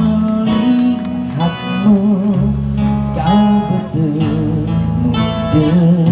melihatmu kau betul mudah